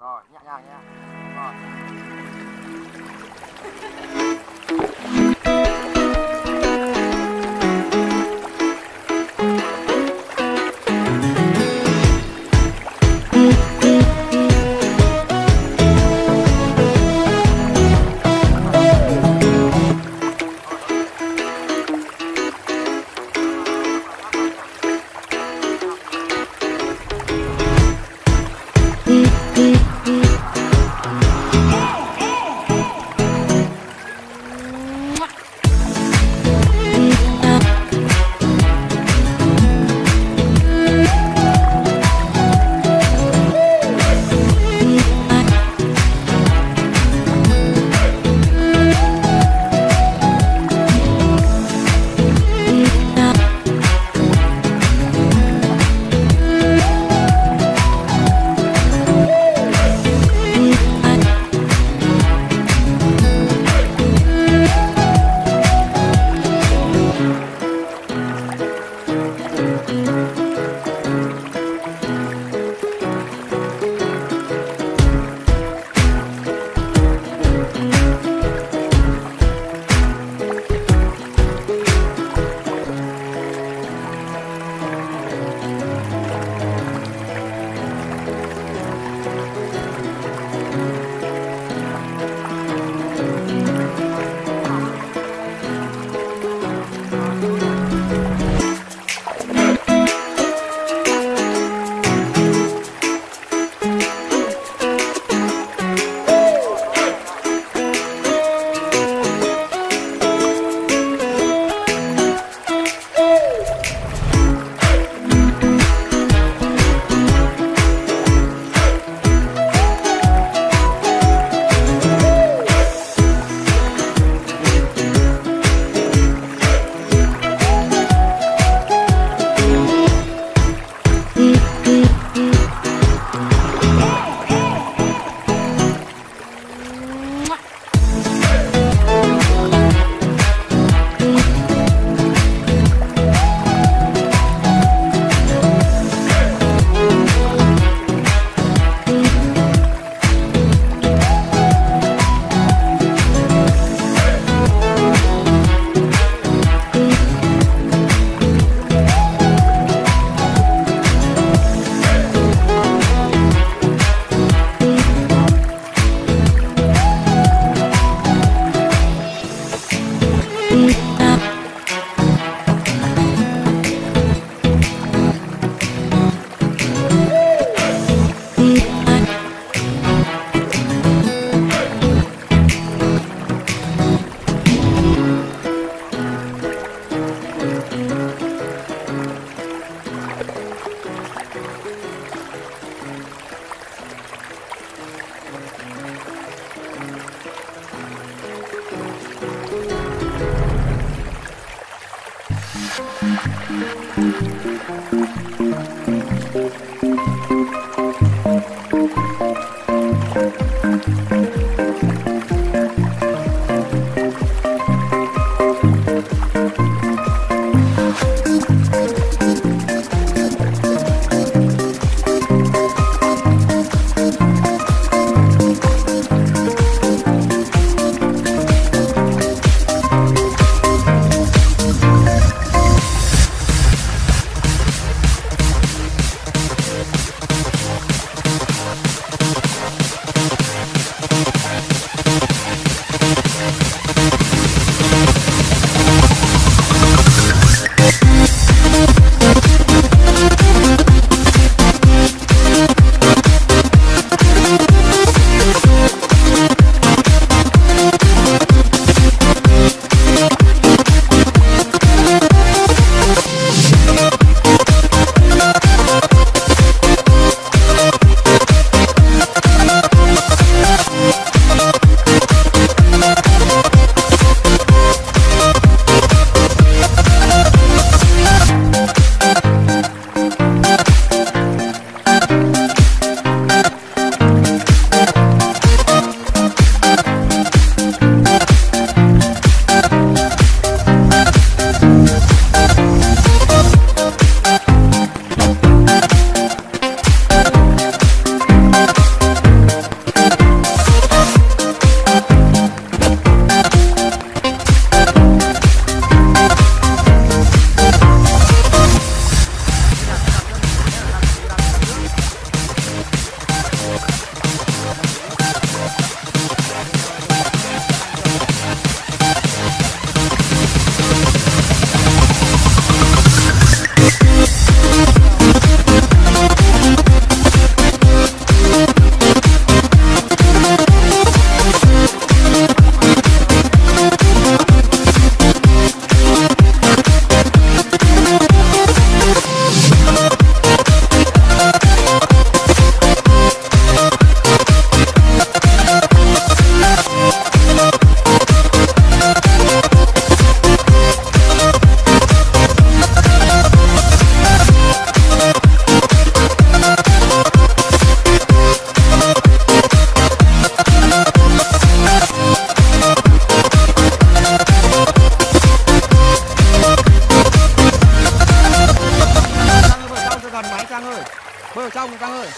rồi nhẹ nhàng nha rồi. Música bơi ở trong các ơi.